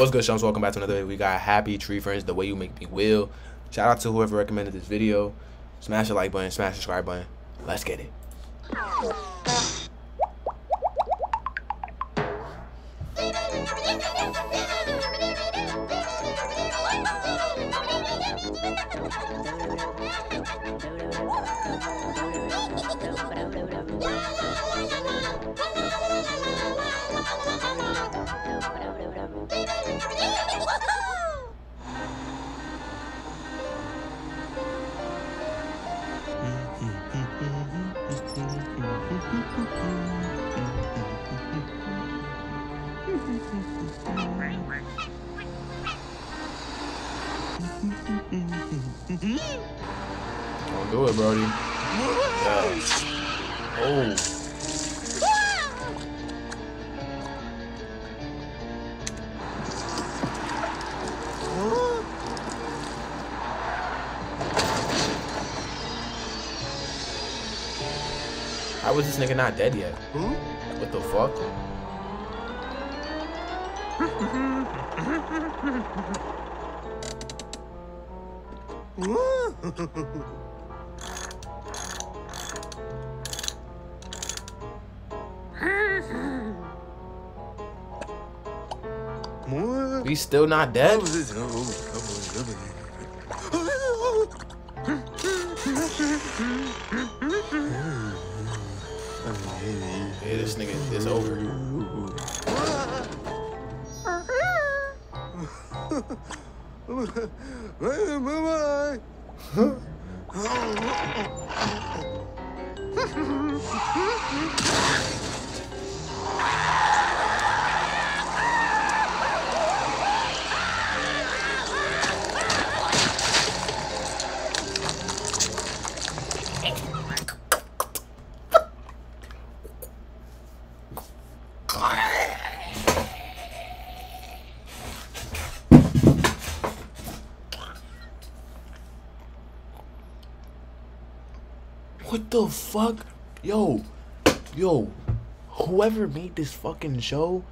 What's good, Shums? Welcome back to another video. We got Happy Tree Friends, The Way You Make Me Wheel. Shout out to whoever recommended this video. Smash the like button, smash the subscribe button. Let's get it. Don't do it, Brody. Yeah. Oh. How was this nigga not dead yet? What the fuck? We still not dead? Yeah, this nigga is over. What the fuck? Yo, yo, whoever made this fucking show,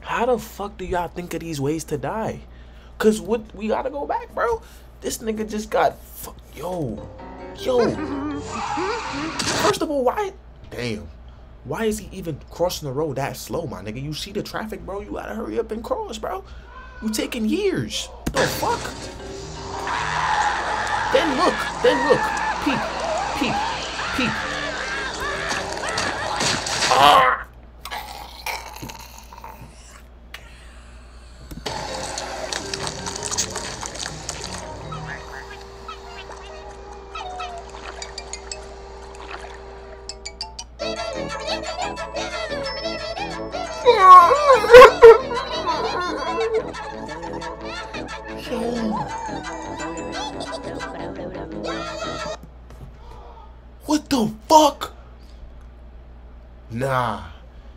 how the fuck do y'all think of these ways to die? Cause what we gotta go back, bro. This nigga just got fu- yo, yo. First of all, why? Damn. Why is he even crossing the road that slow, my nigga? You see the traffic, bro. You gotta hurry up and cross, bro. You taking years. The fuck? Then look. Then look. What the fuck? Nah.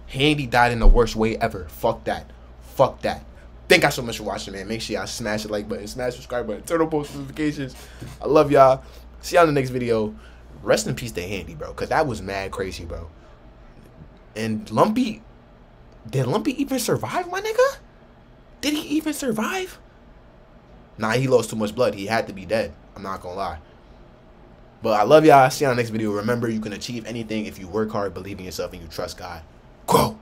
Handy died in the worst way ever. Fuck that. Fuck that. Thank y'all so much for watching, man. Make sure y'all smash the like button, smash subscribe button, turn on post notifications. I love y'all. See y'all in the next video. Rest in peace to Handy, bro, because that was mad crazy, bro. And Lumpy, did Lumpy even survive, my nigga? Did he even survive? Nah, he lost too much blood. He had to be dead. I'm not gonna lie. But I love y'all. See y'all the next video. Remember, you can achieve anything if you work hard, believe in yourself, and you trust God. Grow.